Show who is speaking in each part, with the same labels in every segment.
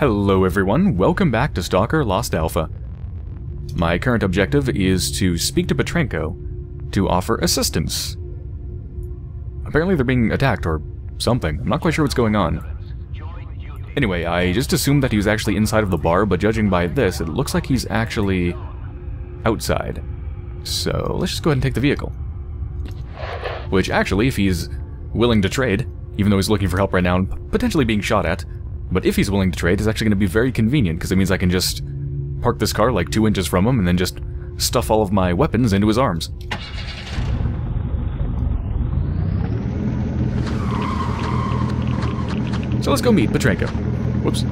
Speaker 1: Hello everyone, welcome back to Stalker Lost Alpha. My current objective is to speak to Petrenko to offer assistance. Apparently they're being attacked or something. I'm not quite sure what's going on. Anyway, I just assumed that he was actually inside of the bar, but judging by this, it looks like he's actually outside. So let's just go ahead and take the vehicle. Which actually, if he's willing to trade, even though he's looking for help right now and potentially being shot at, but if he's willing to trade, it's actually going to be very convenient, because it means I can just park this car like two inches from him and then just stuff all of my weapons into his arms. So let's go meet Petrenko. Whoops.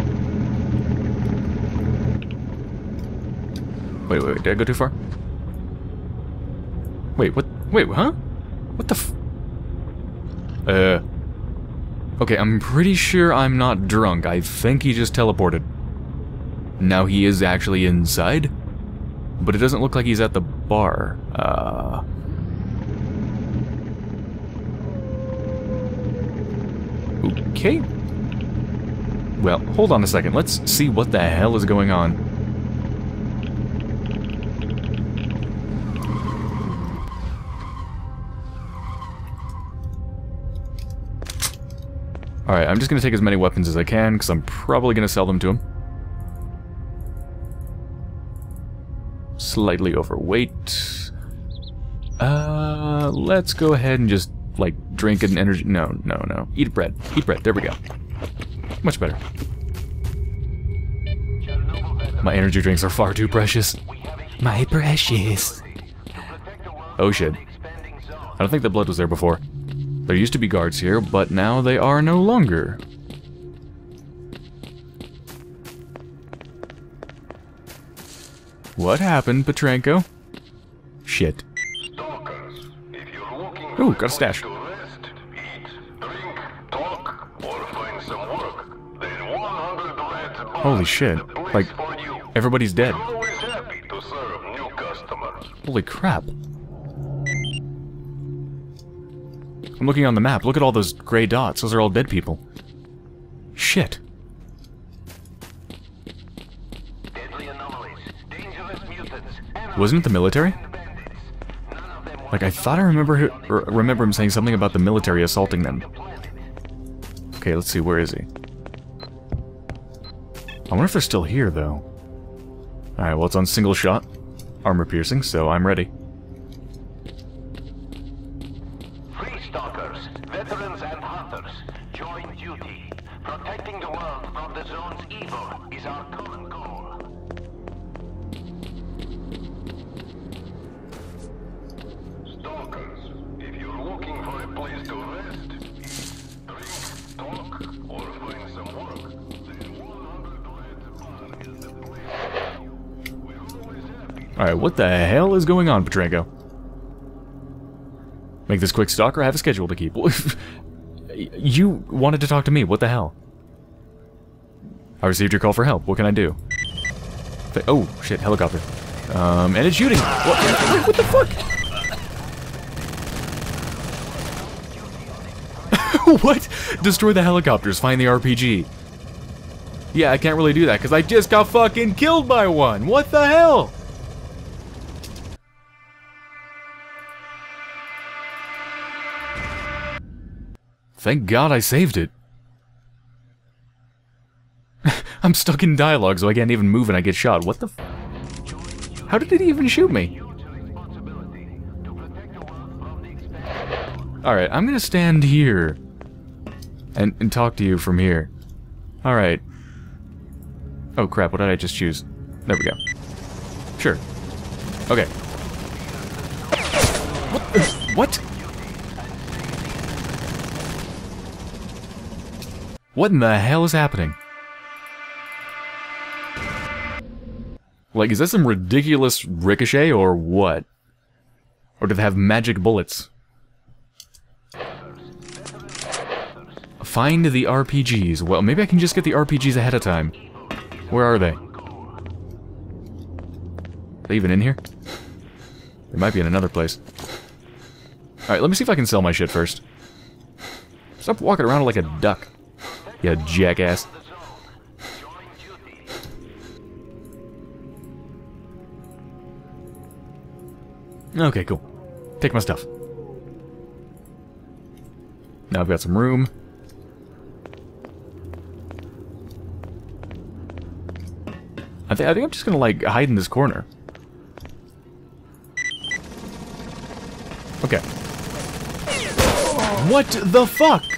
Speaker 1: Wait, wait, wait, did I go too far? Wait, what? Wait, huh? What the f... Uh... Okay, I'm pretty sure I'm not drunk. I think he just teleported. Now he is actually inside, but it doesn't look like he's at the bar. Uh... Okay. Well, hold on a second. Let's see what the hell is going on. Alright, I'm just going to take as many weapons as I can, because I'm probably going to sell them to him. Slightly overweight. Uh, let's go ahead and just, like, drink an energy... No, no, no. Eat bread. Eat bread. There we go. Much better. My energy drinks are far too precious. My precious. Oh shit. I don't think the blood was there before. There used to be guards here, but now they are no longer. What happened, Petrenko? Shit. Ooh, got a stash. Holy shit. Like, everybody's dead. Holy crap. I'm looking on the map. Look at all those gray dots. Those are all dead people. Shit. Wasn't it the military? Like, I thought I remember remember him saying something about the military assaulting them. Okay, let's see. Where is he? I wonder if they're still here, though. Alright, well, it's on single shot. Armor piercing, so I'm ready. Going on, Petrenko? Make this quick, Stalker. I have a schedule to keep. you wanted to talk to me. What the hell? I received your call for help. What can I do? Oh, shit. Helicopter. Um, and it's shooting. What, what the fuck? what? Destroy the helicopters. Find the RPG. Yeah, I can't really do that because I just got fucking killed by one. What the hell? Thank God I saved it. I'm stuck in dialogue, so I can't even move and I get shot. What the How did it even shoot me? Alright, I'm gonna stand here. And, and talk to you from here. Alright. Oh crap, what did I just choose? There we go. Sure. Okay. What What? What? In the hell is happening? Like, is that some ridiculous ricochet or what? Or do they have magic bullets? Find the RPGs. Well, maybe I can just get the RPGs ahead of time. Where are they? Are they even in here? They might be in another place. Alright, let me see if I can sell my shit first. Stop walking around like a duck you jackass. Okay, cool. Take my stuff. Now I've got some room. I, th I think I'm just gonna, like, hide in this corner. Okay. What the fuck?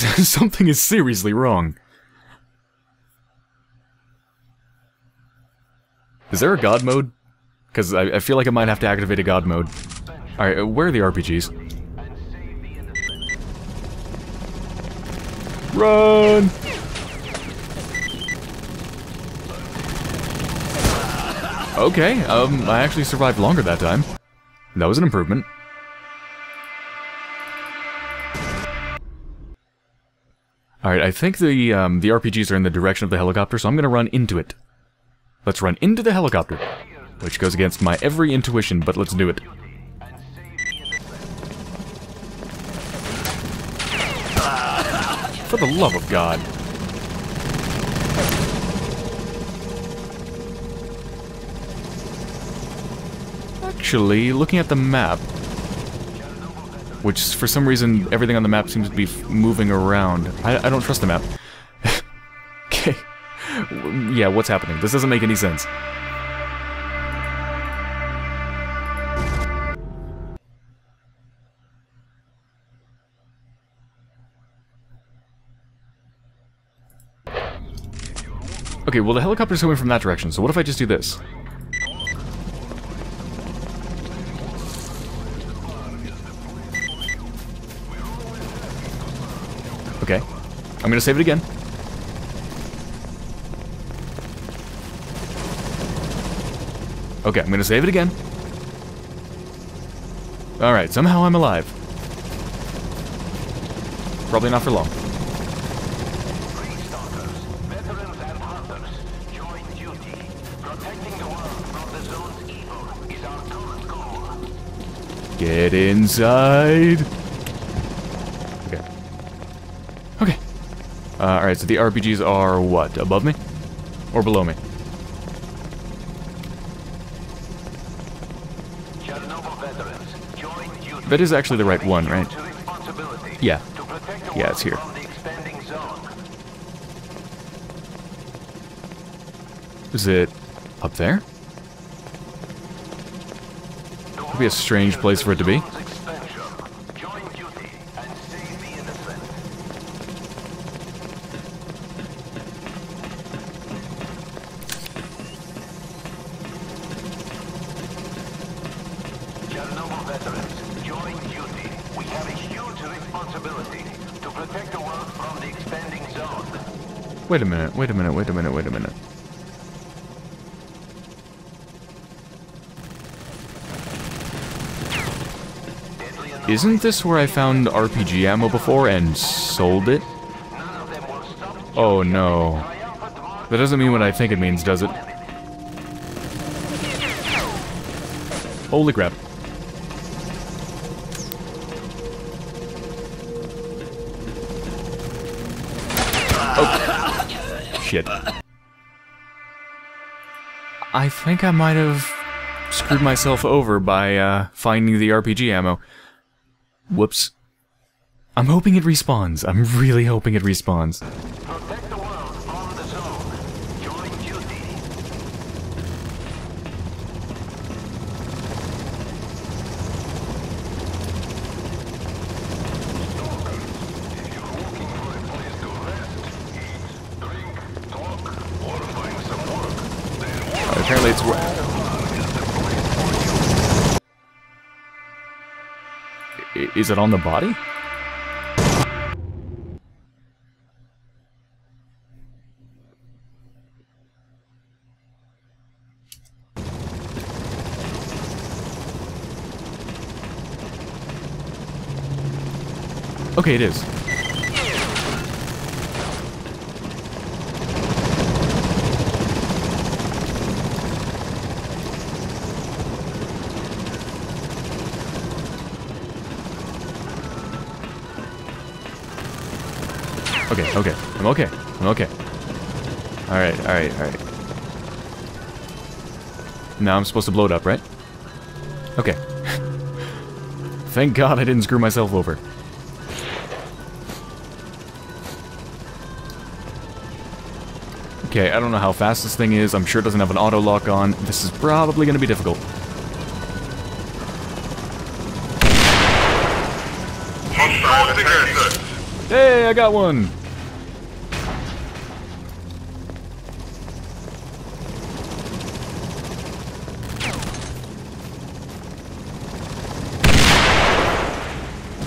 Speaker 1: Something is seriously wrong. Is there a god mode? Because I, I, feel like I might have to activate a god mode. Alright, uh, where are the RPGs? Run! Okay, um, I actually survived longer that time. That was an improvement. Alright, I think the, um, the RPGs are in the direction of the helicopter, so I'm gonna run into it. Let's run into the helicopter. Which goes against my every intuition, but let's do it. For the love of God. Actually, looking at the map, which for some reason everything on the map seems to be moving around. I, I don't trust the map. okay. yeah, what's happening? This doesn't make any sense. Okay, well the helicopter's coming from that direction, so what if I just do this? I'm gonna save it again. Okay, I'm gonna save it again. Alright, somehow I'm alive. Probably not for long. Get inside! Uh, Alright, so the RPGs are what? Above me? Or below me? That is actually the right one, right? Yeah. Yeah, it's here. Is it up there? Could be a strange place for it to be. Wait a minute, wait a minute, wait a minute, wait a minute. Isn't this where I found RPG ammo before and sold it? Oh no. That doesn't mean what I think it means, does it? Holy crap. I think I might have screwed myself over by uh, finding the RPG ammo. Whoops. I'm hoping it respawns. I'm really hoping it respawns. Apparently it's... Is it on the body? Okay, it is. Okay, okay. I'm okay. I'm okay. Alright, alright, alright. Now I'm supposed to blow it up, right? Okay. Thank God I didn't screw myself over. Okay, I don't know how fast this thing is. I'm sure it doesn't have an auto lock on. This is probably going to be difficult. Hey, I got one!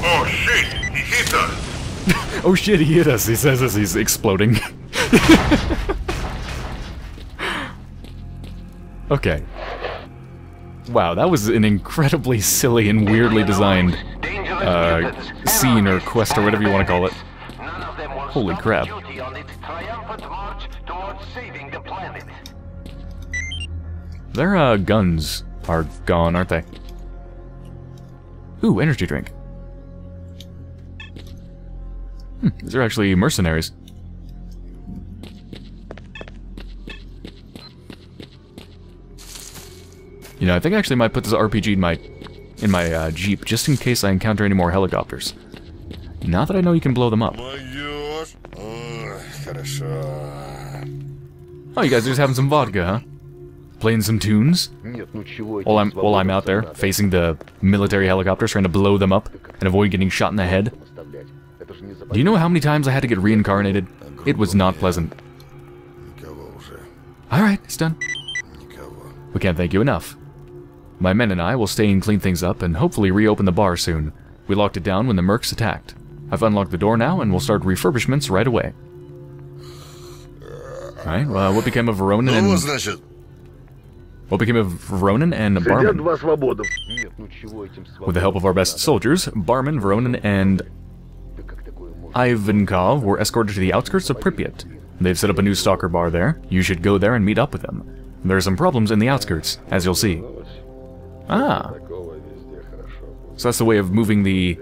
Speaker 2: Oh shit, he hit us!
Speaker 1: Oh shit, he hit us, he says as he's exploding. okay. Wow, that was an incredibly silly and weirdly designed uh, scene or quest or whatever you want to call it. Holy crap. Their uh, guns are gone, aren't they? Ooh, energy drink. Hmm, these are actually mercenaries. You know, I think I actually might put this RPG in my in my uh, jeep just in case I encounter any more helicopters. Now that I know you can blow them up. Oh, you guys are just having some vodka, huh? Playing some tunes? While I'm, while I'm out there, facing the military helicopters, trying to blow them up and avoid getting shot in the head? Do you know how many times I had to get reincarnated? It was not pleasant. Alright, it's done. We can't thank you enough. My men and I will stay and clean things up and hopefully reopen the bar soon. We locked it down when the mercs attacked. I've unlocked the door now and we'll start refurbishments right away. Alright, well, what became of Ronan and... What became of Ronan and Barman? With the help of our best soldiers, Barman, Voronin, and Ivantsov were escorted to the outskirts of Pripyat. They've set up a new stalker bar there. You should go there and meet up with them. There are some problems in the outskirts, as you'll see. Ah. So that's the way of moving the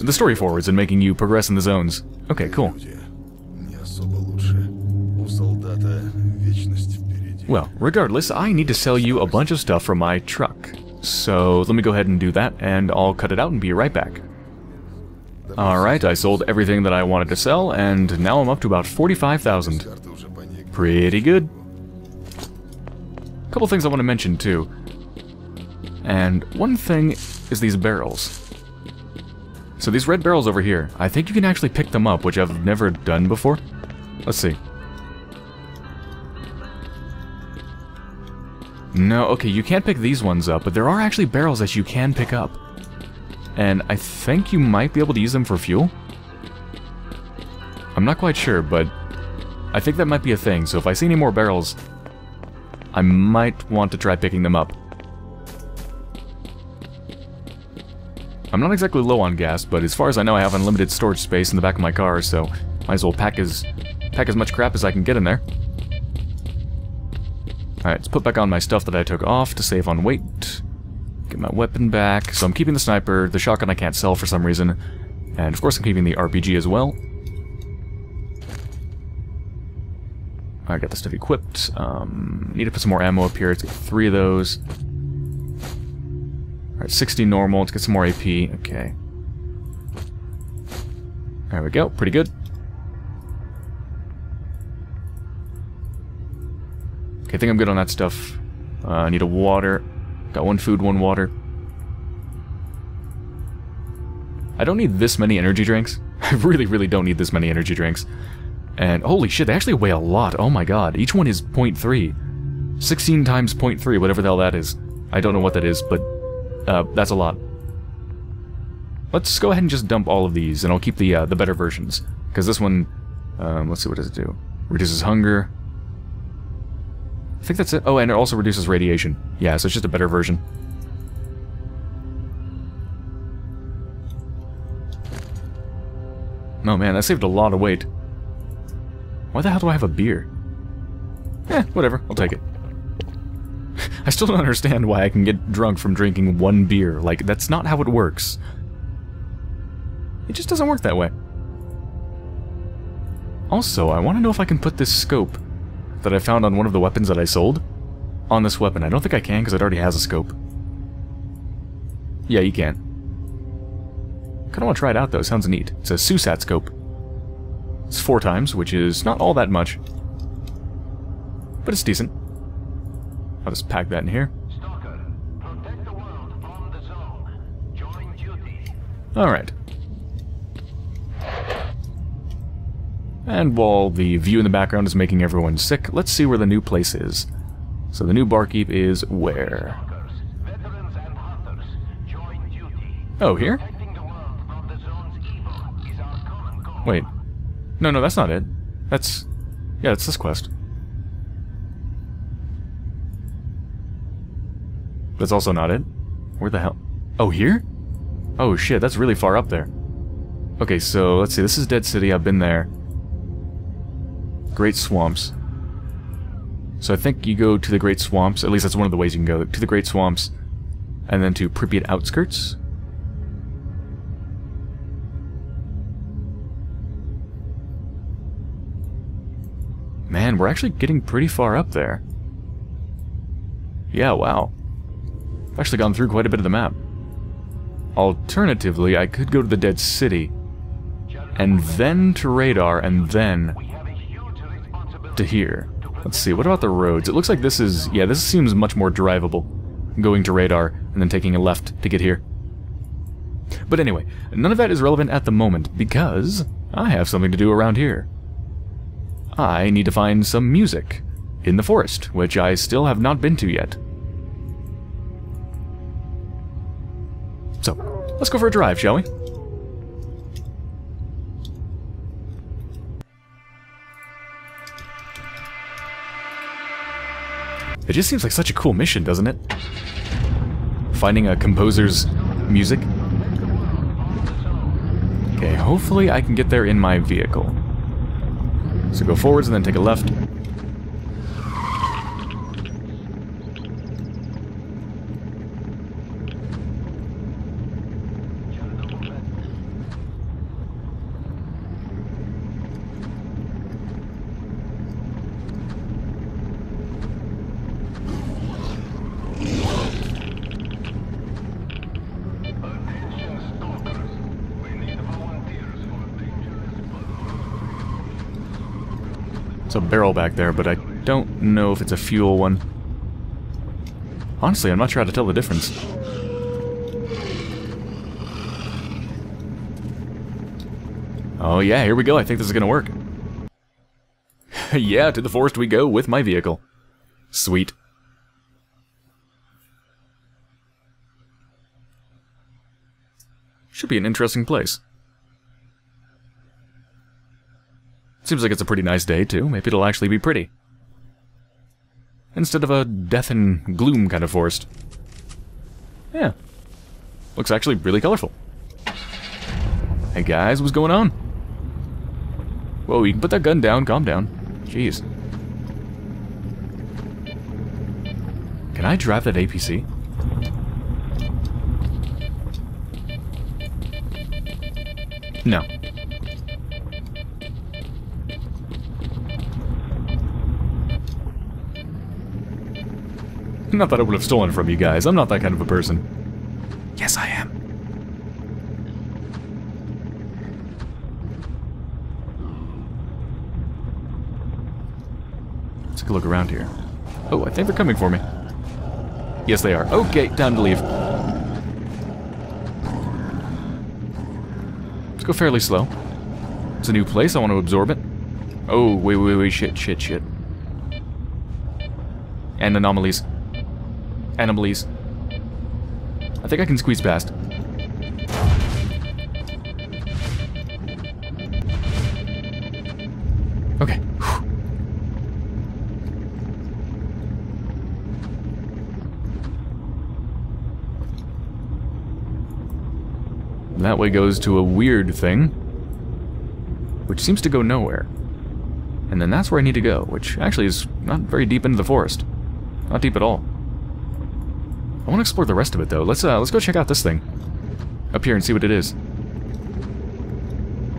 Speaker 1: the story forwards and making you progress in the zones. Okay, cool. Well, regardless, I need to sell you a bunch of stuff from my truck. So let me go ahead and do that, and I'll cut it out and be right back. Alright, I sold everything that I wanted to sell, and now I'm up to about 45,000. Pretty good. A couple things I want to mention, too. And one thing is these barrels. So these red barrels over here, I think you can actually pick them up, which I've never done before. Let's see. No, okay, you can't pick these ones up, but there are actually barrels that you can pick up. And I think you might be able to use them for fuel? I'm not quite sure, but I think that might be a thing, so if I see any more barrels, I might want to try picking them up. I'm not exactly low on gas, but as far as I know I have unlimited storage space in the back of my car, so might as well pack as, pack as much crap as I can get in there. Alright, let's put back on my stuff that I took off to save on weight. Get my weapon back. So I'm keeping the sniper, the shotgun I can't sell for some reason, and of course I'm keeping the RPG as well. I got the stuff equipped. Um, need to put some more ammo up here. Let's get three of those. Alright, 60 normal. Let's get some more AP. Okay. There we go. Pretty good. Okay, I think I'm good on that stuff. Uh, I need a water. Got one food, one water. I don't need this many energy drinks. I really, really don't need this many energy drinks. And holy shit, they actually weigh a lot. Oh my god. Each one is 0.3. 16 times 0.3, whatever the hell that is. I don't know what that is, but uh, that's a lot. Let's go ahead and just dump all of these, and I'll keep the uh, the better versions. Because this one, um, let's see, what does it do? Reduces hunger. I think that's it. Oh, and it also reduces radiation. Yeah, so it's just a better version. Oh man, that saved a lot of weight. Why the hell do I have a beer? Eh, whatever, I'll take it. I still don't understand why I can get drunk from drinking one beer. Like, that's not how it works. It just doesn't work that way. Also, I want to know if I can put this scope that I found on one of the weapons that I sold on this weapon. I don't think I can because it already has a scope. Yeah, you can. Kind of want to try it out though. Sounds neat. It's a SUSAT scope. It's four times, which is not all that much. But it's decent. I'll just pack that in here.
Speaker 3: Stalker, protect the world from the zone. Join duty.
Speaker 1: Alright. And while the view in the background is making everyone sick, let's see where the new place is. So the new barkeep is where? Oh, here? Wait. No, no, that's not it. That's... Yeah, that's this quest. That's also not it. Where the hell? Oh, here? Oh shit, that's really far up there. Okay, so let's see. This is Dead City. I've been there. Great Swamps. So I think you go to the Great Swamps. At least that's one of the ways you can go. To the Great Swamps. And then to Pripyat Outskirts. Man, we're actually getting pretty far up there. Yeah, wow. I've actually gone through quite a bit of the map. Alternatively, I could go to the Dead City, and then to Radar, and then
Speaker 3: We have a huge
Speaker 1: to here. Let's see, what about the roads? It looks like this is, yeah, this seems much more drivable. Going to Radar, and then taking a left to get here. But anyway, none of that is relevant at the moment, because I have something to do around here. I need to find some music in the forest, which I still have not been to yet. So, let's go for a drive, shall we? It just seems like such a cool mission, doesn't it? Finding a composer's music. Okay, hopefully I can get there in my vehicle. So go forwards and then take a left.
Speaker 3: Attention, stalkers. We need volunteers for dangerous
Speaker 1: It's a barrel back there, but I don't know if it's a fuel one. Honestly, I'm not sure how to tell the difference. Oh yeah, here we go. I think this is gonna work. yeah, to the forest we go with my vehicle. Sweet. Should be an interesting place. Seems like it's a pretty nice day, too. Maybe it'll actually be pretty. Instead of a death and gloom kind of forest. Yeah. Looks actually really colorful. Hey guys, what's going on? Whoa, you can put that gun down, calm down. Jeez. Can I drive that APC? No. Not that I would have stolen from you guys. I'm not that kind of a person. Yes, I am. Let's take a look around here. Oh, I think they're coming for me. Yes, they are. Okay, time to leave. Let's go fairly slow. It's a new place. I want to absorb it. Oh, wait, wait, wait. Shit, shit, shit. And anomalies. Anomalies. I think I can squeeze past. Okay. That way goes to a weird thing, which seems to go nowhere. And then that's where I need to go, which actually is not very deep into the forest. Not deep at all. Want to explore the rest of it though. Let's uh, let's go check out this thing up here and see what it is.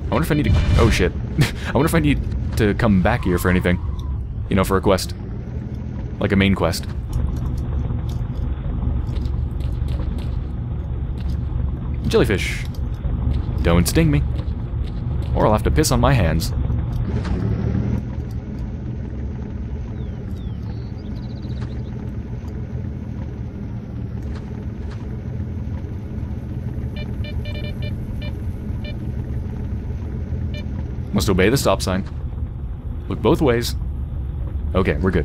Speaker 1: I wonder if I need to. Oh shit! I wonder if I need. to come back here for anything. You know, for a quest. Like a main quest. Jellyfish. Don't sting me. Or I'll have to piss on my hands. Must obey the stop sign. Look both ways. Okay, we're good.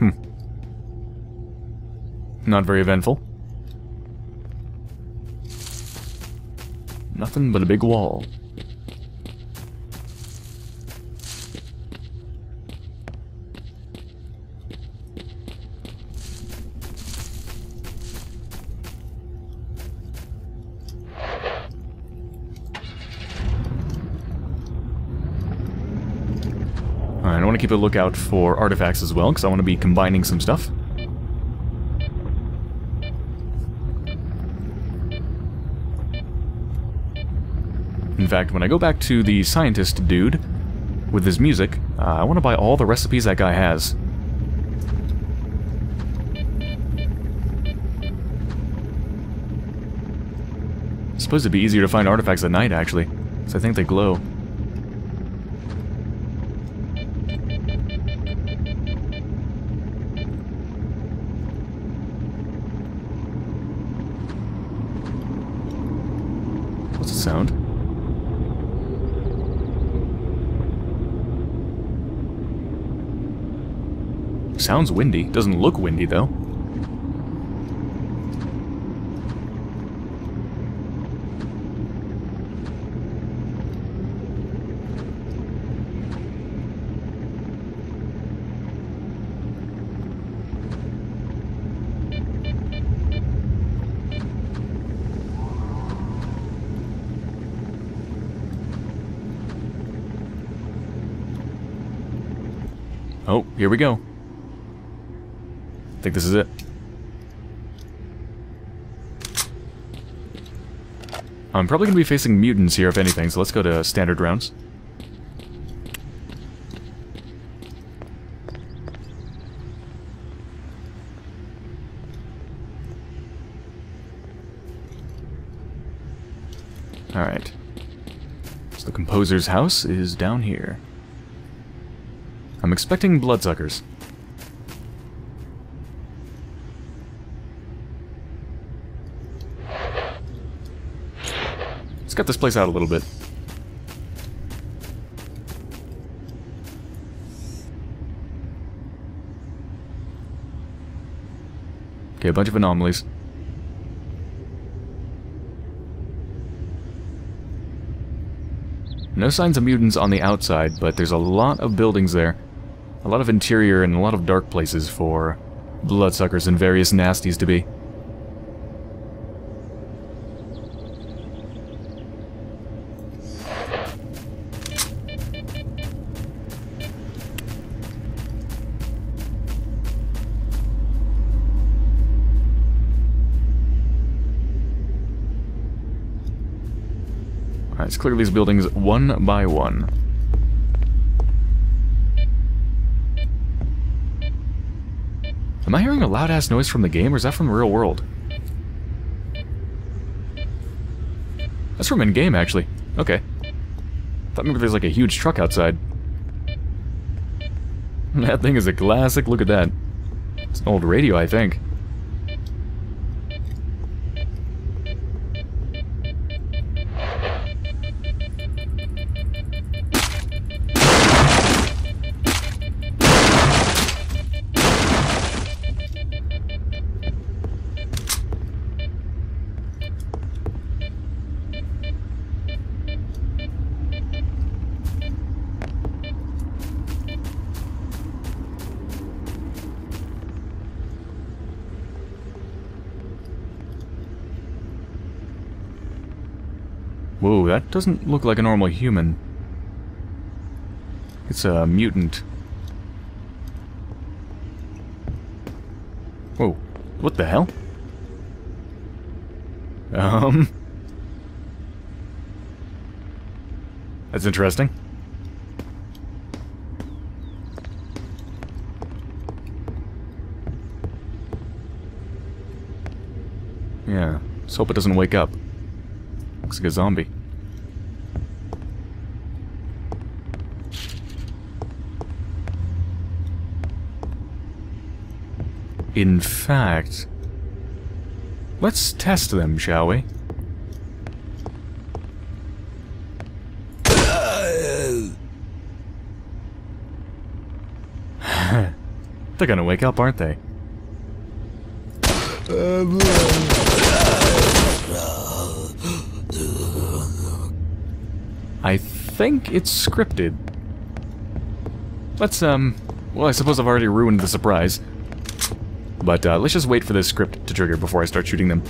Speaker 1: Hmm. Not very eventful. Nothing but a big wall. Keep a lookout for artifacts as well, because I want to be combining some stuff. In fact, when I go back to the scientist dude with his music, uh, I want to buy all the recipes that guy has. Supposed to be easier to find artifacts at night, actually, so I think they glow. What's the sound? Sounds windy. Doesn't look windy, though. Oh, here we go. I think this is it. I'm probably going to be facing mutants here, if anything, so let's go to standard rounds. Alright. So the composer's house is down here. I'm expecting bloodsuckers. Let's cut this place out a little bit. Okay, a bunch of anomalies. No signs of mutants on the outside, but there's a lot of buildings there. A lot of interior and a lot of dark places for bloodsuckers and various nasties to be. Clear these buildings one by one. Am I hearing a loud-ass noise from the game, or is that from the real world? That's from in-game, actually. Okay. Thought maybe there's like a huge truck outside. That thing is a classic, look at that. It's an old radio, I think. Doesn't look like a normal human. It's a mutant. Whoa. What the hell? Um... That's interesting. Yeah, let's hope it doesn't wake up. Looks like a zombie. In fact, let's test them, shall we? They're gonna wake up, aren't they? I think it's scripted. Let's, um... Well, I suppose I've already ruined the surprise. But, uh, let's just wait for this script to trigger before I start shooting them.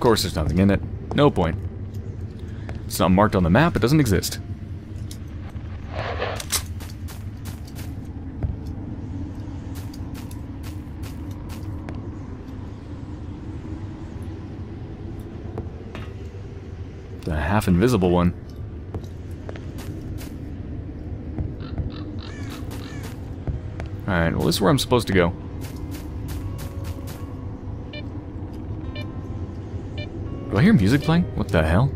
Speaker 1: Of course there's nothing in it. No point. It's not marked on the map, it doesn't exist. The half-invisible one. Alright, well this is where I'm supposed to go. Do I hear music playing? What the hell?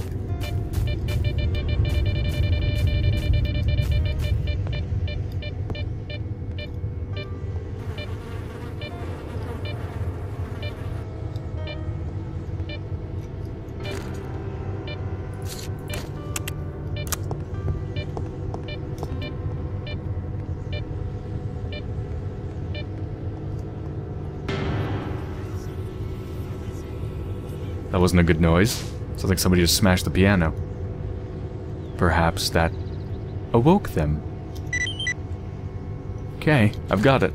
Speaker 1: Wasn't a good noise. Sounds like somebody just smashed the piano. Perhaps that awoke them. Okay, I've got it.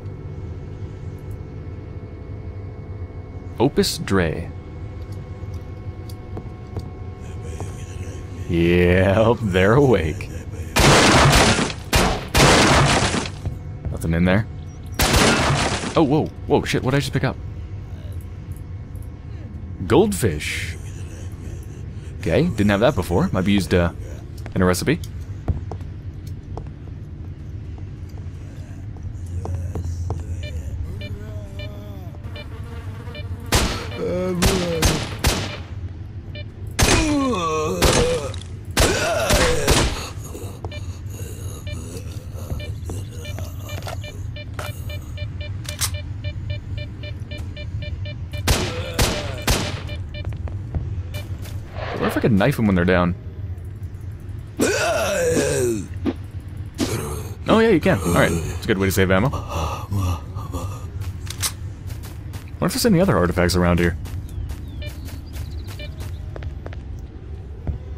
Speaker 1: Opus Dre. Yep, they're awake. Nothing in there. Oh, whoa, whoa, shit, what did I just pick up? Goldfish. Okay, didn't have that before. Might be used uh, in a recipe. Knife them when they're down? Oh yeah, you can. Alright, it's a good way to save ammo. What if there's any other artifacts around here?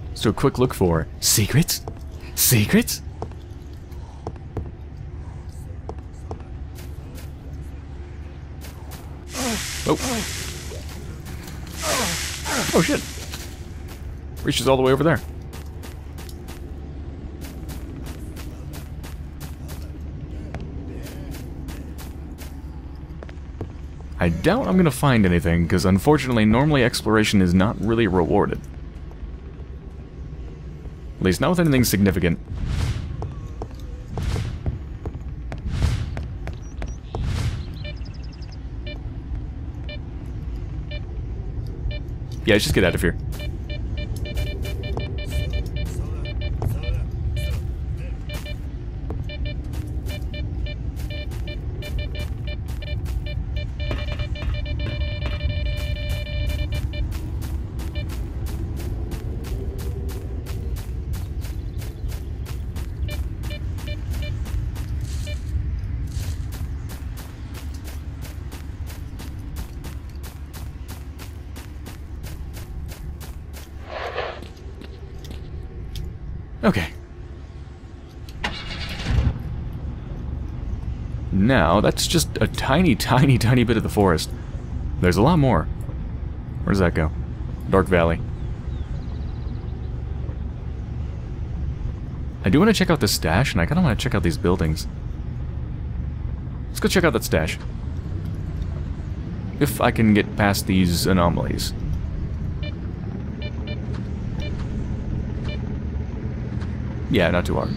Speaker 1: Let's do a quick look for secrets? Secrets? Oh. Oh shit. Reaches all the way over there. I doubt I'm gonna find anything, because unfortunately normally exploration is not really rewarded. At least not with anything significant. Yeah, just get out of here. Now, that's just a tiny, tiny, tiny bit of the forest. There's a lot more. Where does that go? Dark Valley. I do want to check out this stash, and I kind of want to check out these buildings. Let's go check out that stash. If I can get past these anomalies. Yeah, not too hard.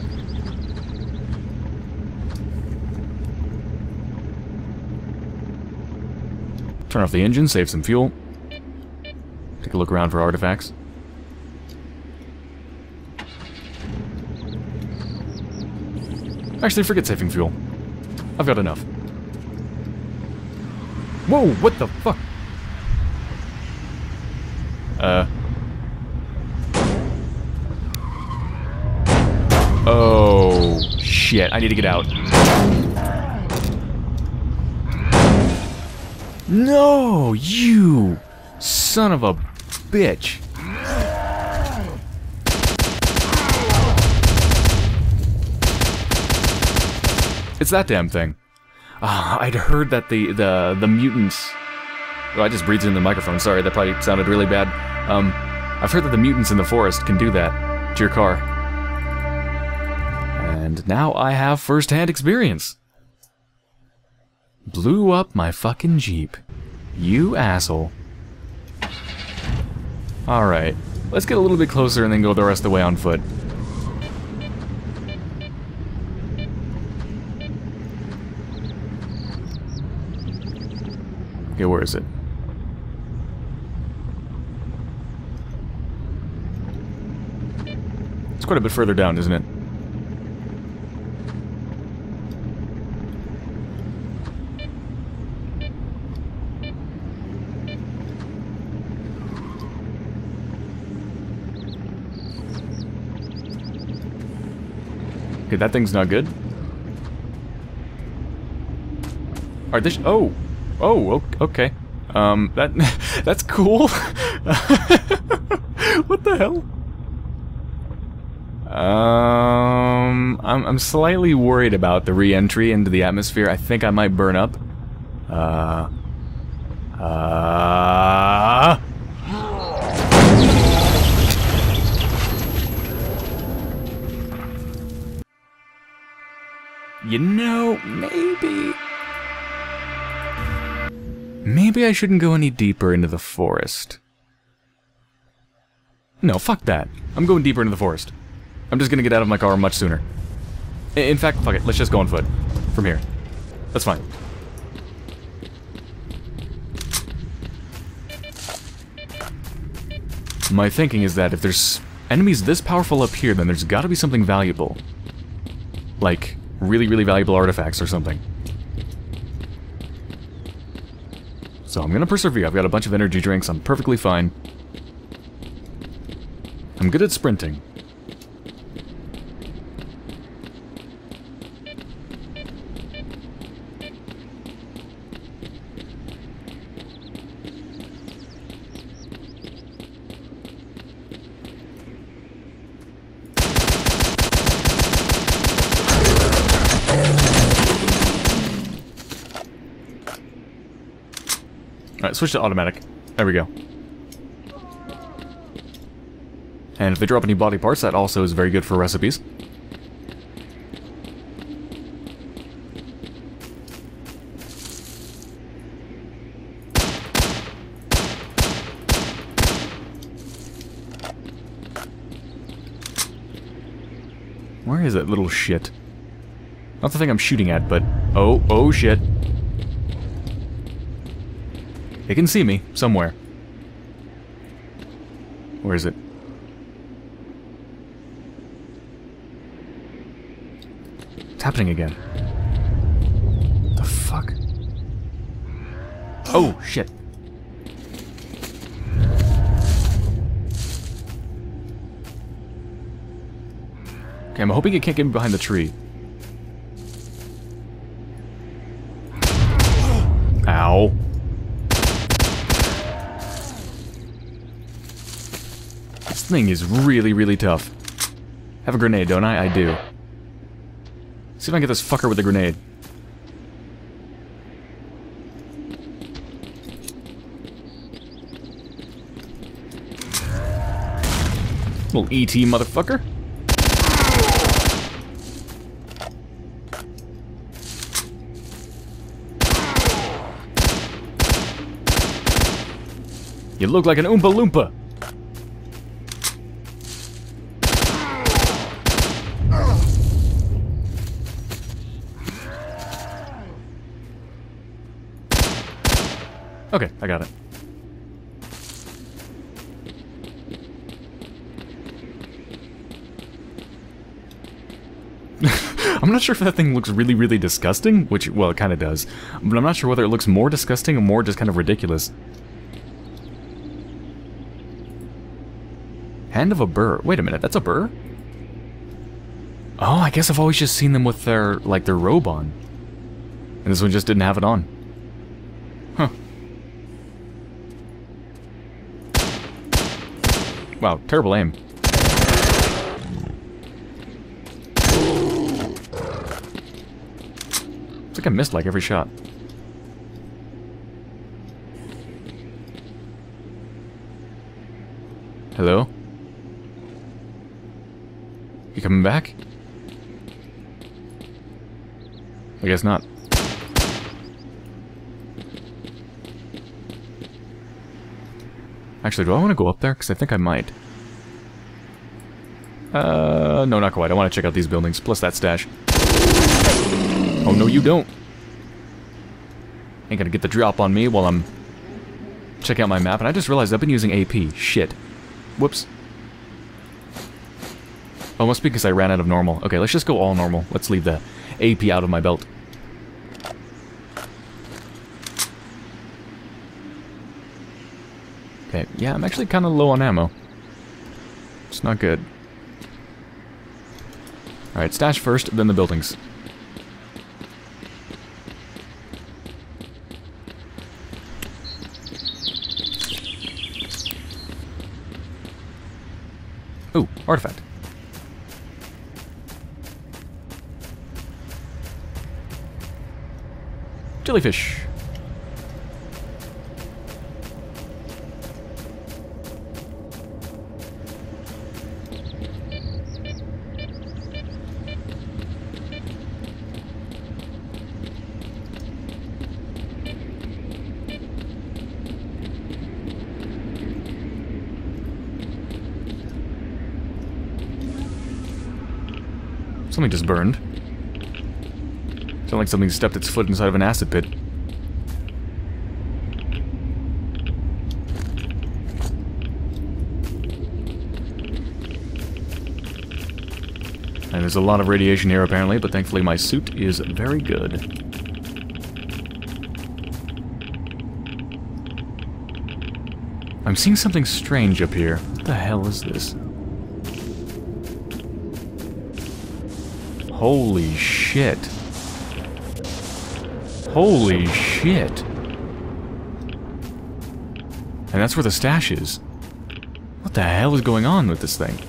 Speaker 1: Turn off the engine, save some fuel. Take a look around for artifacts. Actually, forget saving fuel. I've got enough. Whoa, what the fuck? Uh. Oh, shit. I need to get out. No, you son of a bitch. It's that damn thing. Ah, I'd heard that the the the mutants. Oh, I just breathed in the microphone. Sorry, that probably sounded really bad. Um, I've heard that the mutants in the forest can do that to your car. And now I have first-hand experience. Blew up my fucking Jeep. You asshole. Alright. Let's get a little bit closer and then go the rest of the way on foot. Okay, where is it? It's quite a bit further down, isn't it? Okay, that thing's not good. Are this? Oh, oh, okay. Um, that that's cool. what the hell? Um, I'm I'm slightly worried about the re-entry into the atmosphere. I think I might burn up. Uh. Uh. You know, maybe... Maybe I shouldn't go any deeper into the forest. No, fuck that. I'm going deeper into the forest. I'm just gonna get out of my car much sooner. In fact, fuck it, let's just go on foot. From here. That's fine. My thinking is that if there's enemies this powerful up here, then there's gotta be something valuable. Like, really, really valuable artifacts or something. So I'm gonna persevere. I've got a bunch of energy drinks. I'm perfectly fine. I'm good at sprinting. Switch to automatic. There we go. And if they drop any body parts, that also is very good for recipes. Where is that little shit? Not the thing I'm shooting at, but... Oh, oh shit. It can see me, somewhere. Where is it? It's happening again. The fuck? Oh, shit. Okay, I'm hoping it can't get me behind the tree. Ow. This thing is really, really tough. Have a grenade, don't I? I do. See if I can get this fucker with a grenade. Little ET motherfucker. You look like an Oompa Loompa. Okay, I got it. I'm not sure if that thing looks really, really disgusting, which, well, it kind of does. But I'm not sure whether it looks more disgusting or more just kind of ridiculous. Hand of a burer. Wait a minute, that's a burer? Oh, I guess I've always just seen them with their, like, their robe on. And this one just didn't have it on. Huh. Wow, terrible aim. It's like I missed like every shot. Hello? You coming back? I guess not. Actually, do I want to go up there? Because I think I might. Uh, no, not quite. I want to check out these buildings, plus that stash. Oh, no, you don't. Ain't gonna get the drop on me while I'm checking out my map. And I just realized I've been using AP. Shit. Whoops. Oh, must be because I ran out of normal. Okay, let's just go all normal. Let's leave the AP out of my belt. Okay, yeah, I'm actually kind of low on ammo. It's not good. Alright, stash first, then the buildings. Ooh, artifact. Jellyfish. Something just burned. Sound like something stepped its foot inside of an acid pit. And there's a lot of radiation here apparently, but thankfully my suit is very good. I'm seeing something strange up here. What the hell is this? Holy shit. Holy shit. And that's where the stash is. What the hell is going on with this thing?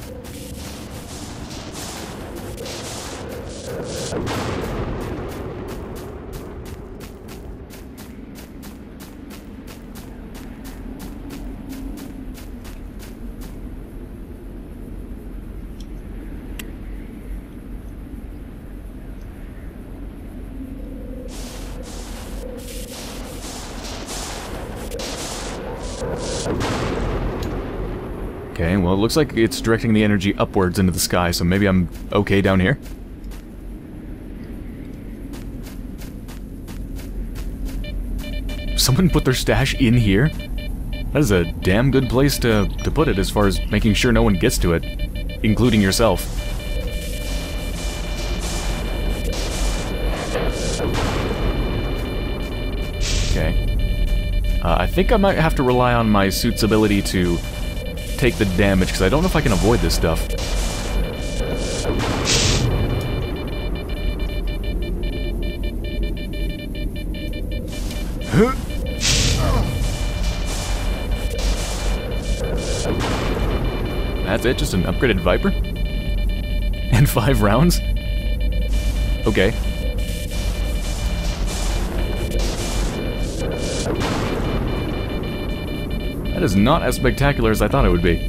Speaker 1: Looks like it's directing the energy upwards into the sky, so maybe I'm okay down here. Someone put their stash in here? That is a damn good place to, to put it as far as making sure no one gets to it, including yourself. Okay. Uh, I think I might have to rely on my suit's ability to take the damage, because I don't know if I can avoid this stuff. That's it, just an upgraded Viper? And five rounds? Okay. Is not as spectacular as I thought it would be.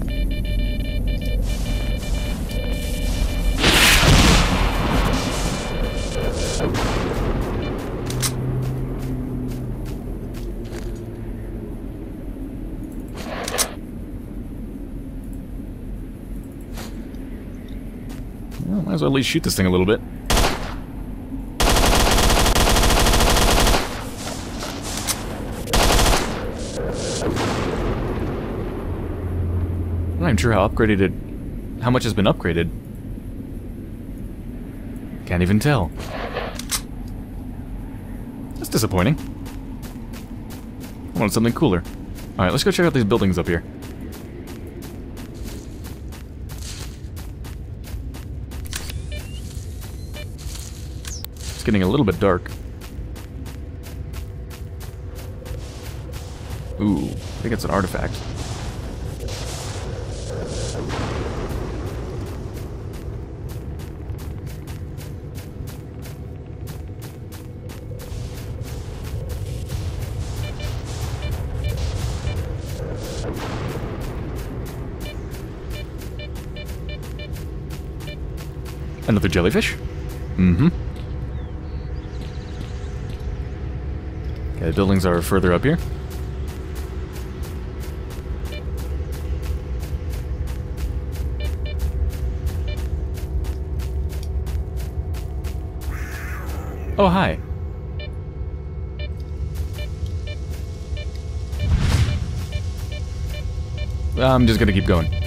Speaker 1: Well, might as well at least shoot this thing a little bit. Sure how upgraded it... How much has been upgraded. Can't even tell. That's disappointing. I wanted something cooler. Alright, let's go check out these buildings up here. It's getting a little bit dark. Ooh, I think it's an artifact. Another jellyfish? Mm-hmm. Okay, the buildings are further up here. Oh, hi. I'm just gonna keep going.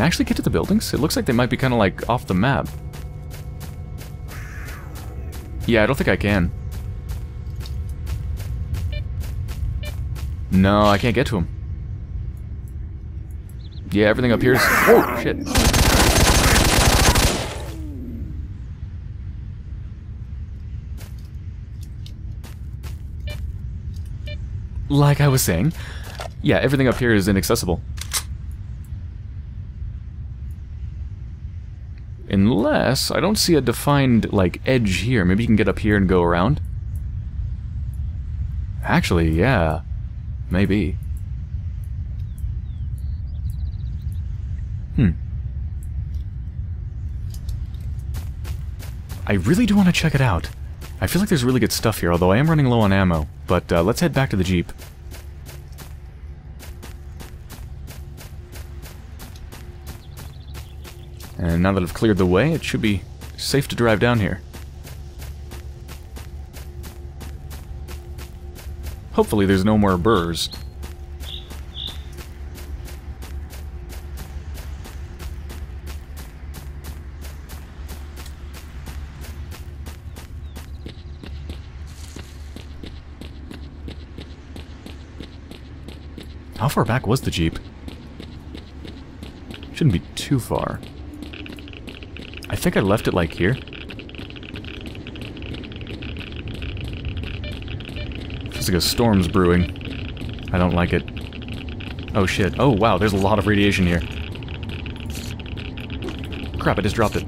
Speaker 1: Can I actually get to the buildings? It looks like they might be kind of like off the map. Yeah, I don't think I can. No, I can't get to them. Yeah, everything up here is... Whoa, shit. Like I was saying, yeah, everything up here is inaccessible. Unless, I don't see a defined, like, edge here. Maybe you can get up here and go around? Actually, yeah. Maybe. Hmm. I really do want to check it out. I feel like there's really good stuff here, although I am running low on ammo. But uh, let's head back to the Jeep. And now that I've cleared the way, it should be safe to drive down here. Hopefully there's no more burers. How far back was the Jeep? Shouldn't be too far. Think I left it like here. Feels like a storm's brewing. I don't like it. Oh shit. Oh wow, there's a lot of radiation here. Crap, I just dropped it.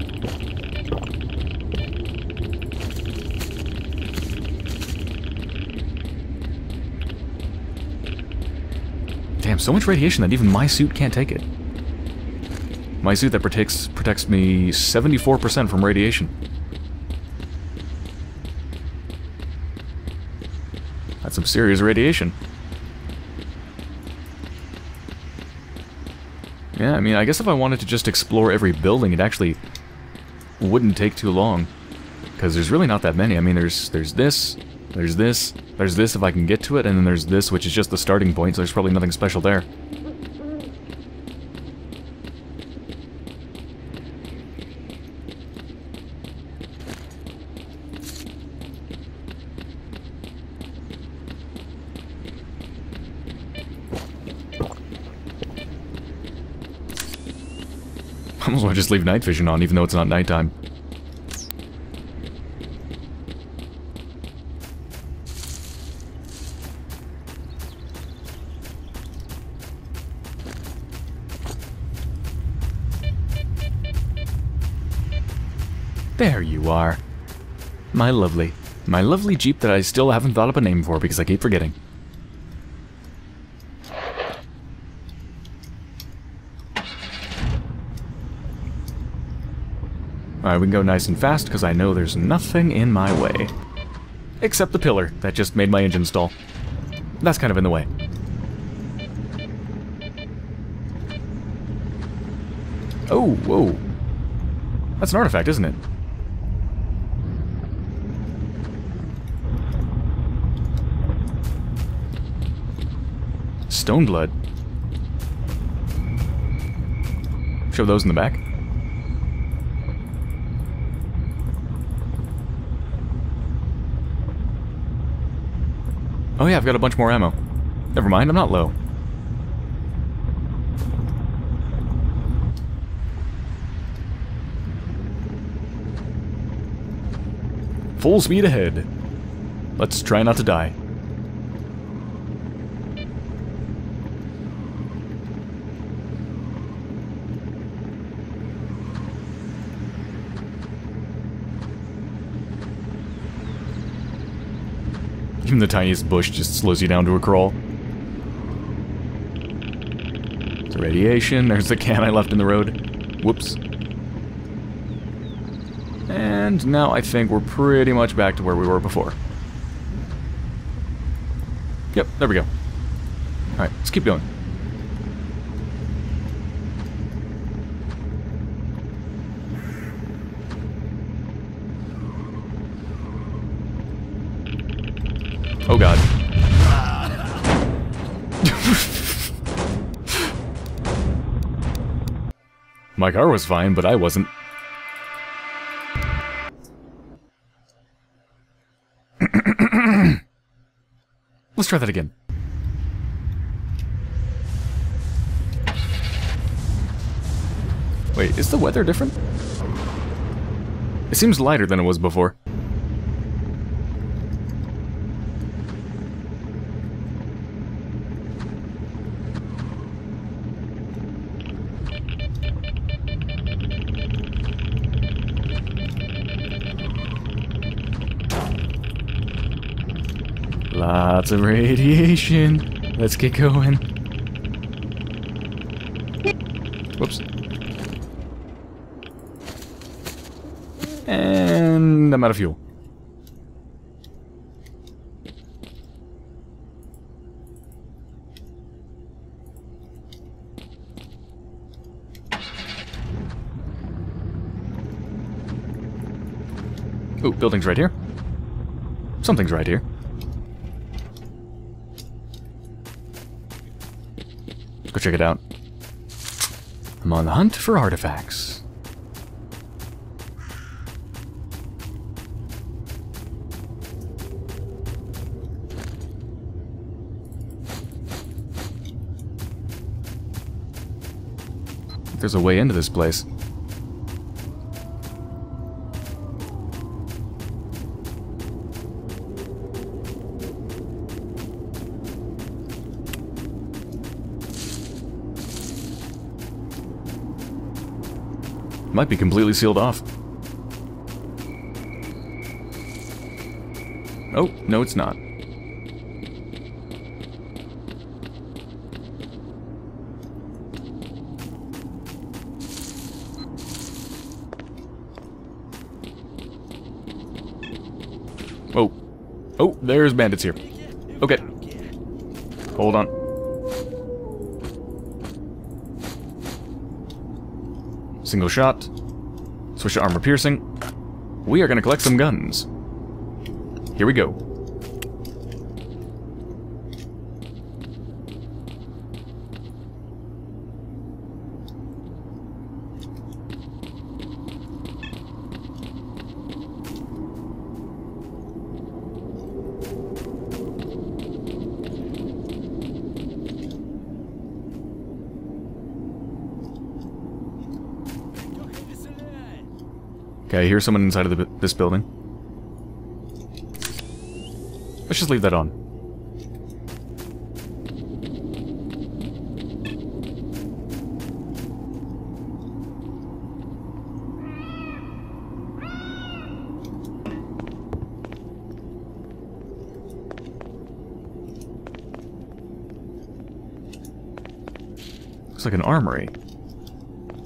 Speaker 1: Damn, so much radiation that even my suit can't take it. My suit that protects protects me 74% from radiation. That's some serious radiation. Yeah, I mean, I guess if I wanted to just explore every building, it actually wouldn't take too long. Because there's really not that many. I mean, there's there's this, there's this, there's this if I can get to it, and then there's this, which is just the starting point, so there's probably nothing special there. leave night vision on, even though it's not nighttime. There you are. My lovely. My lovely Jeep that I still haven't thought up a name for because I keep forgetting. Alright, we can go nice and fast because I know there's nothing in my way. Except the pillar that just made my engine stall. That's kind of in the way. Oh, whoa. That's an artifact, isn't it? Stone blood. Show those in the back. Oh yeah, I've got a bunch more ammo. Never mind, I'm not low. Full speed ahead. Let's try not to die. The tiniest bush just slows you down to a crawl. It's radiation. There's the can I left in the road. Whoops. And now I think we're pretty much back to where we were before. Yep, there we go. Alright, let's keep going. My car was fine, but I wasn't. Let's try that again. Wait, is the weather different? It seems lighter than it was before. Lots of radiation. Let's get going. Whoops. And I'm out of fuel. Ooh, building's right here. Something's right here. Check it out. I'm on the hunt for artifacts. There's a way into this place. Might be completely sealed off. Oh, no it's not. Oh. Oh, there's bandits here. Okay. Hold on. Single shot. Switch to armor piercing. We are going to collect some guns. Here we go. I hear someone inside of the, this building. Let's just leave that on. Looks like an armory.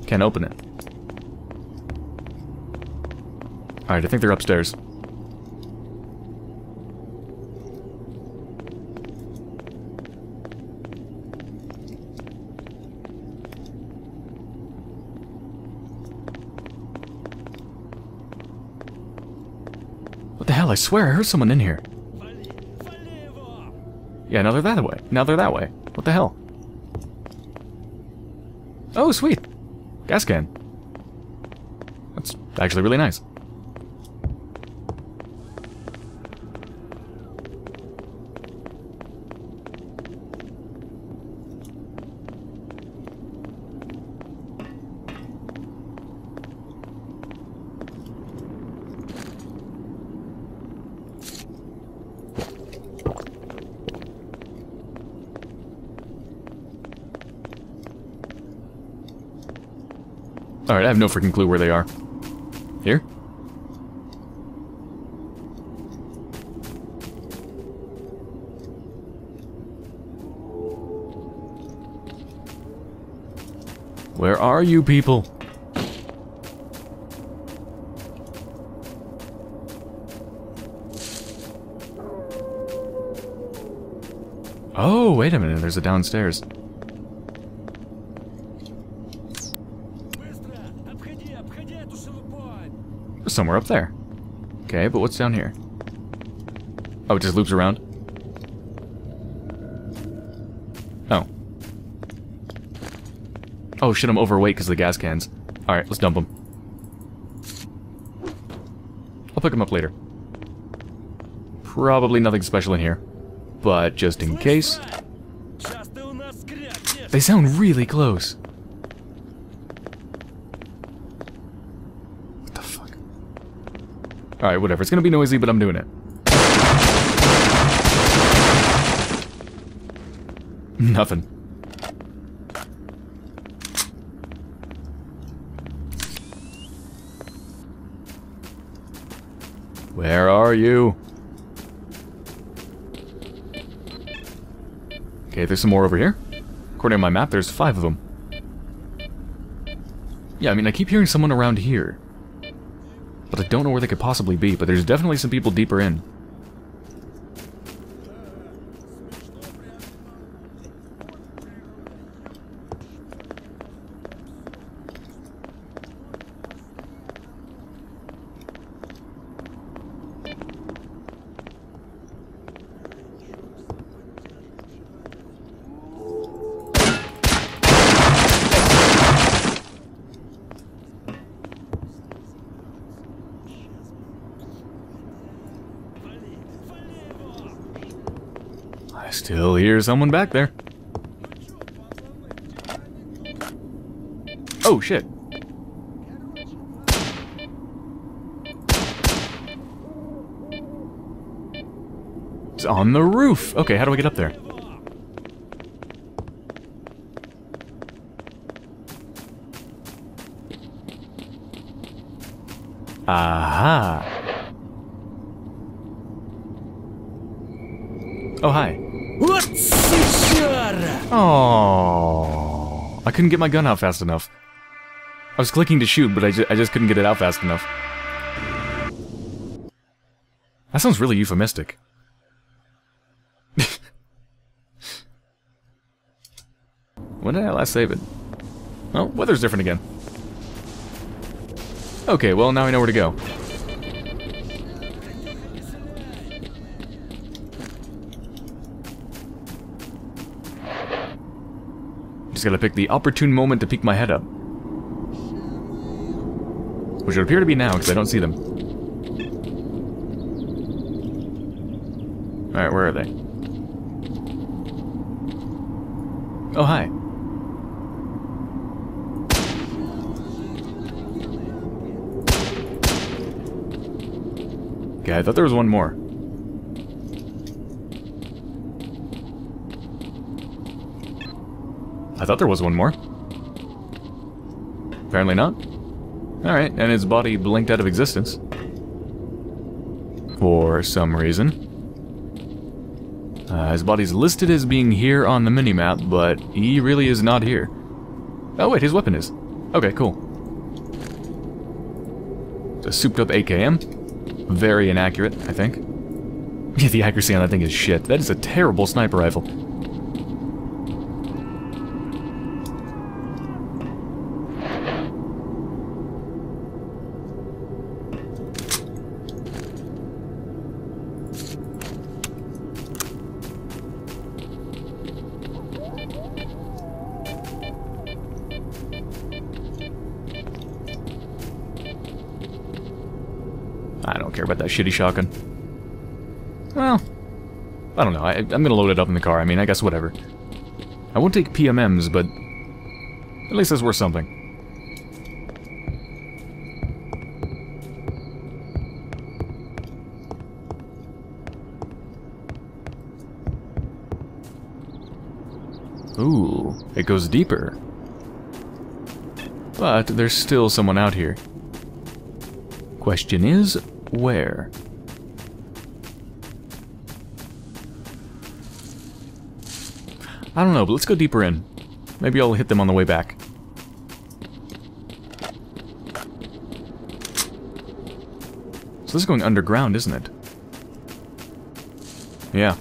Speaker 1: Can't open it. Alright, I think they're upstairs. What the hell? I swear I heard someone in here. Yeah, now they're that way. Now they're that way. What the hell? Oh, sweet. Gas can. That's actually really nice. Have no freaking clue where they are. Here? Where are you people? Oh, wait a minute, there's a downstairs. somewhere up there. Okay, but what's down here? Oh, it just loops around? Oh. Oh shit, I'm overweight because of the gas cans. Alright, let's dump them. I'll pick them up later. Probably nothing special in here. But just in case... They sound really close. Alright, whatever. It's gonna be noisy, but I'm doing it. Nothing. Where are you? Okay, there's some more over here. According to my map, there's five of them. Yeah, I mean, I keep hearing someone around here. But I don't know where they could possibly be, but there's definitely some people deeper in. I someone back there. Oh, shit. It's on the roof. Okay, how do I get up there? Aha. Oh, hi. Couldn't get my gun out fast enough. I was clicking to shoot, but I, ju I just couldn't get it out fast enough. That sounds really euphemistic. when did I last save it? Oh, weather's different again. Okay, well now I know where to go. Just gotta pick the opportune moment to peek my head up. Which would appear to be now, because I don't see them. Alright, where are they? Oh, hi. Okay, I thought there was one more. I thought there was one more. Apparently not. Alright, and his body blinked out of existence. For some reason. Uh, his body's listed as being here on the minimap, but he really is not here. Oh wait, his weapon is. Okay, cool. It's a souped up AKM. Very inaccurate, I think. Yeah, the accuracy on that thing is shit. That is a terrible sniper rifle. Shitty shotgun. Well, I don't know. I, I'm gonna load it up in the car. I mean, I guess whatever. I won't take PMMs, but at least that's worth something. Ooh, it goes deeper. But there's still someone out here. Question is, where? I don't know, but let's go deeper in. Maybe I'll hit them on the way back. So this is going underground, isn't it? Yeah.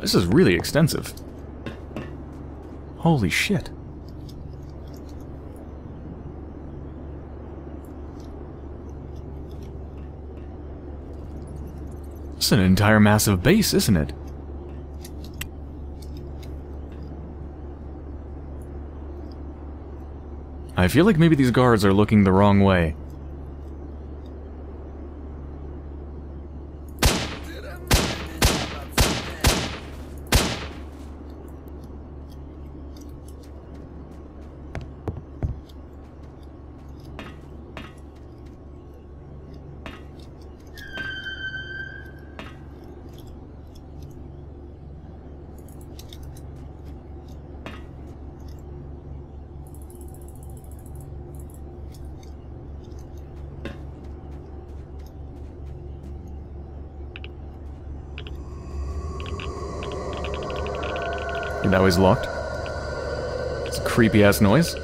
Speaker 1: This is really extensive. Holy shit. It's an entire massive base, isn't it? I feel like maybe these guards are looking the wrong way. Locked. It's a creepy ass noise.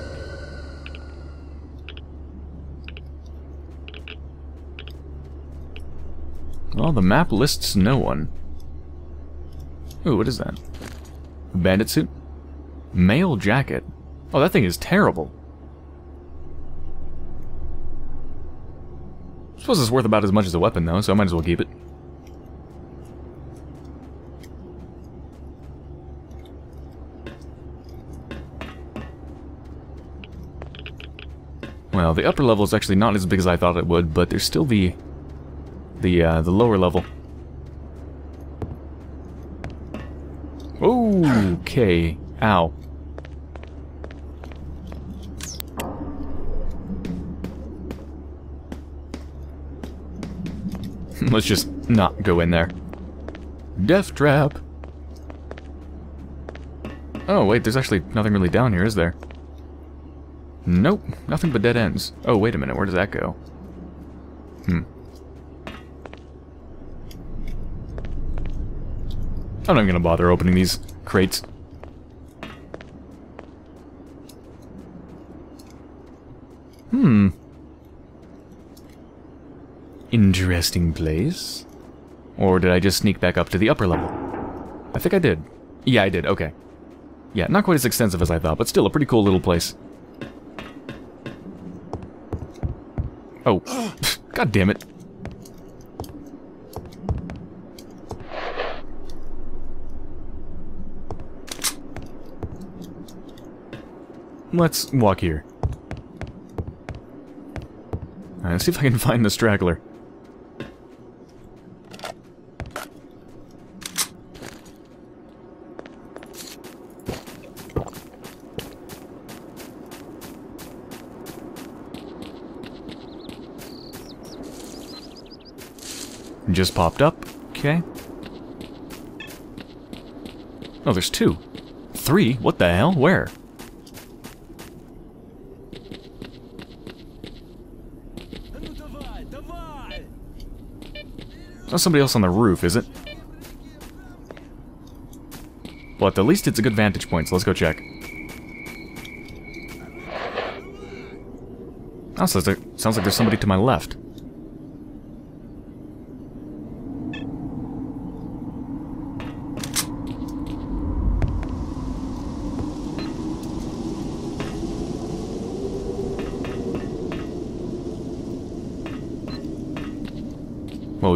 Speaker 1: Well, the map lists no one. Ooh, what is that? A bandit suit? Mail jacket. Oh, that thing is terrible. I suppose it's worth about as much as a weapon, though, so I might as well keep it. Well, the upper level is actually not as big as I thought it would, but there's still the the uh, the lower level. Okay. Ow. Let's just not go in there. Death trap. Oh, wait, there's actually nothing really down here, is there? Nope, nothing but dead ends. Oh, wait a minute, where does that go? Hmm. I'm not gonna bother opening these crates. Hmm. Interesting place. Or did I just sneak back up to the upper level? I think I did. Yeah, I did, okay. Yeah, not quite as extensive as I thought, but still a pretty cool little place. Oh. God damn it. Let's walk here. Alright, let's see if I can find the straggler. just popped up. Okay. Oh, there's two. Three? What the hell? Where? Not somebody else on the roof, is it? Well, at the least it's a good vantage point, so let's go check. Oh, sounds like there's somebody to my left.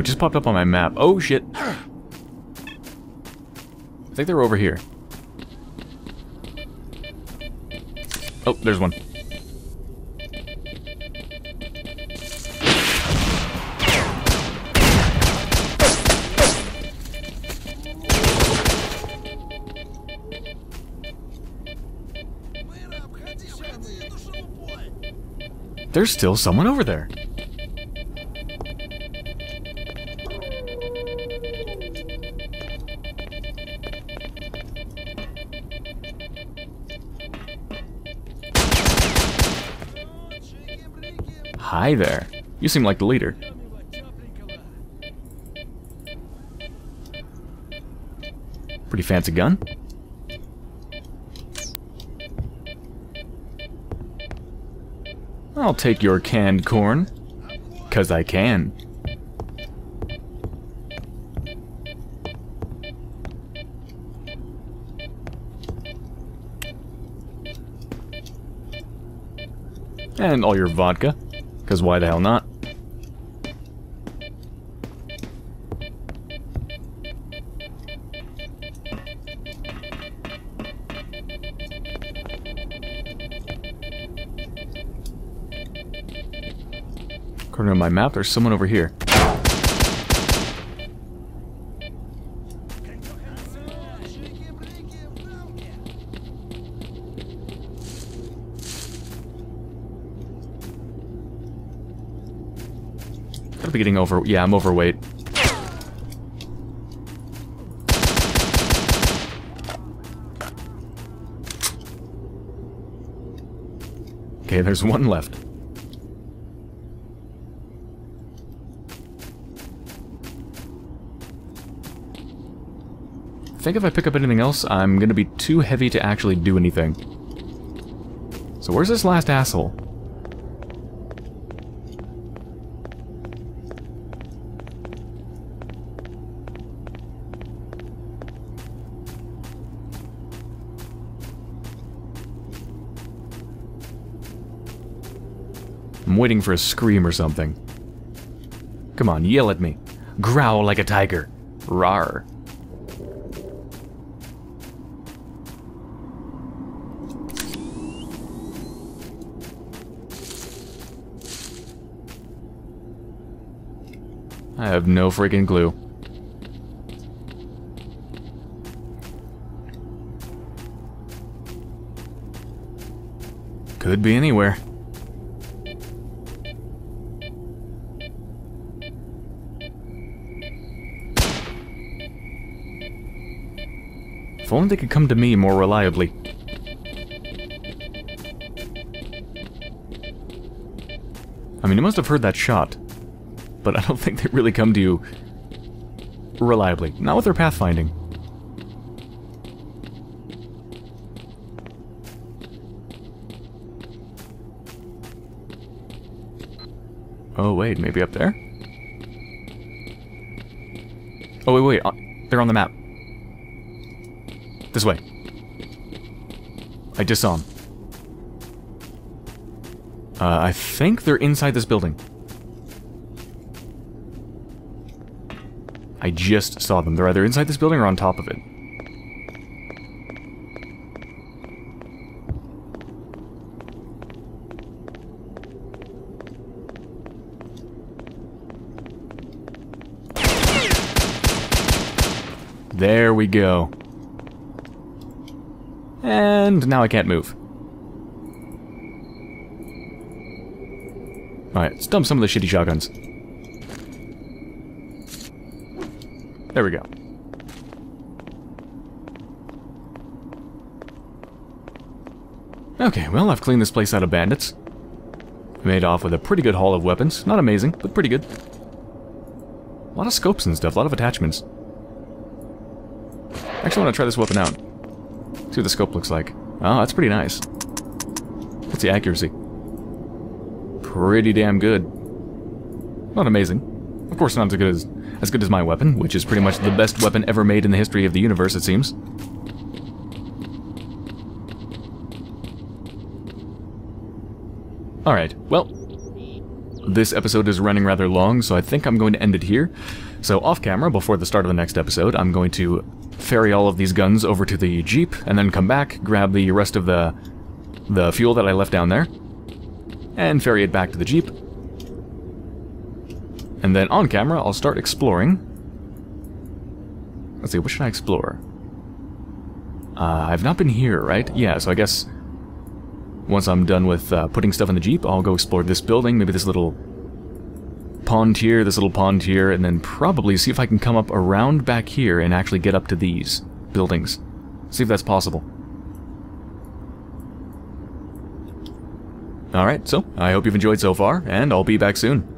Speaker 1: Just popped up on my map. Oh, shit. I think they're over here. Oh, there's one. There's still someone over there. Hi there. You seem like the leader. Pretty fancy gun. I'll take your canned corn. Cause I can. And all your vodka. Cause why the hell not? According to my map, there's someone over here. Gotta be getting over. Yeah, I'm overweight. Okay, there's one left. I think if I pick up anything else, I'm gonna be too heavy to actually do anything. So where's this last asshole? I'm waiting for a scream or something. Come on, yell at me. Growl like a tiger. Rar. I have no freaking clue. Could be anywhere. If only they could come to me more reliably. I mean, you must have heard that shot. But I don't think they really come to you reliably. Not with their pathfinding. Oh, wait, maybe up there? Oh, wait, wait, they're on the map. This way. I just saw them. Uh, I think they're inside this building. I just saw them. They're either inside this building or on top of it. There we go. And now I can't move. Alright, let's dump some of the shitty shotguns. There we go. Okay, well, I've cleaned this place out of bandits. Made off with a pretty good haul of weapons. Not amazing, but pretty good. A lot of scopes and stuff, a lot of attachments. Actually, I want to try this weapon out. See what the scope looks like. Oh, that's pretty nice. What's the accuracy? Pretty damn good. Not amazing. Of course not as good as, as good as my weapon, which is pretty much the best weapon ever made in the history of the universe, it seems. Alright, well, this episode is running rather long, so I think I'm going to end it here. So off camera, before the start of the next episode, I'm going to ferry all of these guns over to the Jeep, and then come back, grab the rest of the, the fuel that I left down there, and ferry it back to the Jeep. And then on camera, I'll start exploring. Let's see, what should I explore? Uh, I've not been here, right? Yeah, so I guess once I'm done with uh, putting stuff in the Jeep, I'll go explore this building, maybe this little pond here, this little pond here, and then probably see if I can come up around back here and actually get up to these buildings. See if that's possible. Alright, so I hope you've enjoyed so far, and I'll be back soon.